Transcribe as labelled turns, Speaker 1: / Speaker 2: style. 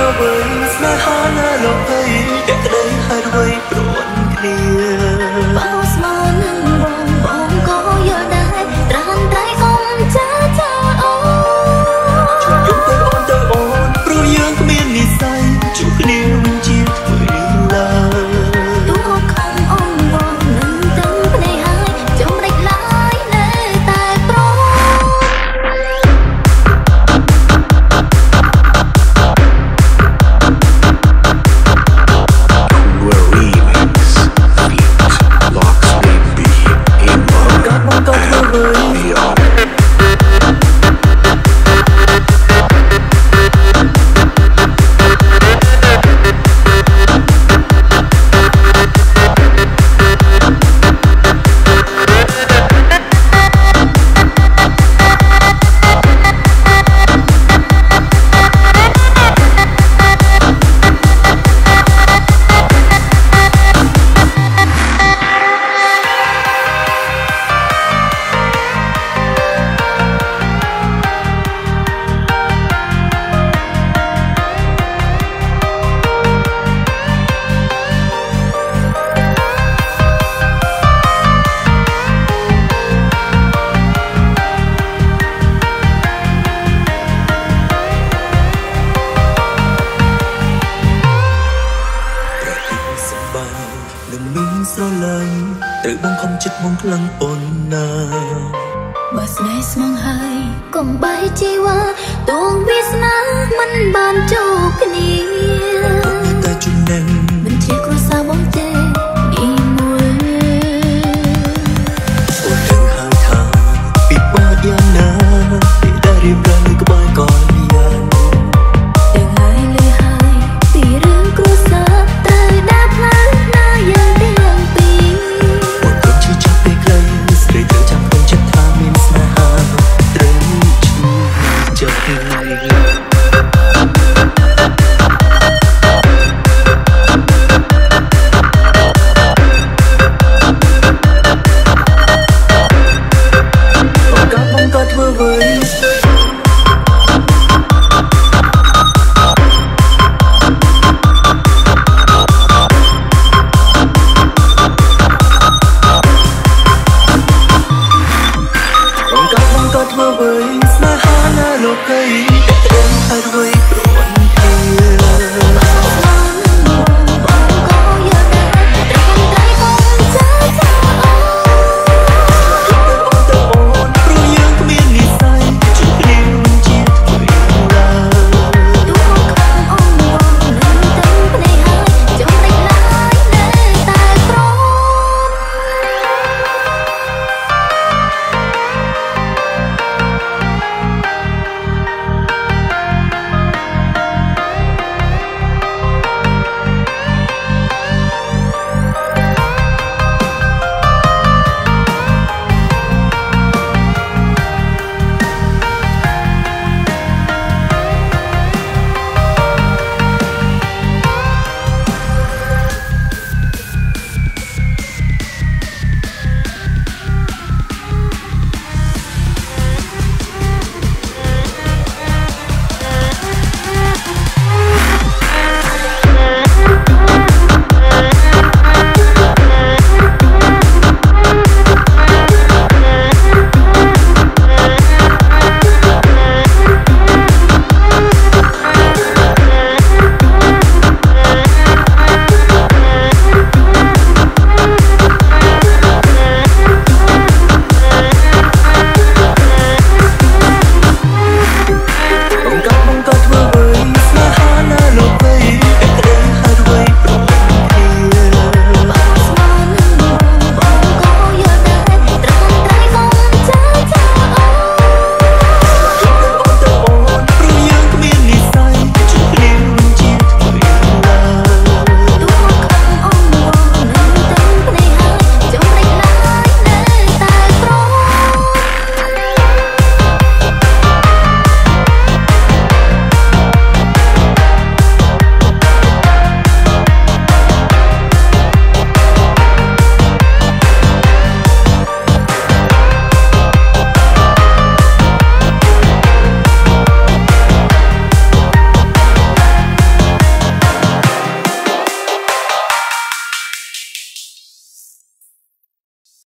Speaker 1: mơ với mắt nói hoa nở លំនឹងស្រឡា
Speaker 2: ញ់ត្រូវបងខំចិត្តបងខ្លាំងអូនណា
Speaker 3: បើស្នេហ៍ស្មងហើយកុំបែកជីវ៉ាតួងវាសនាមិនបានជួបគ្នា
Speaker 1: តែ
Speaker 3: ជំ
Speaker 1: នឹងមិន
Speaker 3: ជាគ្រួសារ
Speaker 1: បង just ក៏ធ្វើអ្វីស្នេហាណាលោកីអត់អ្វីព្រួយព្រា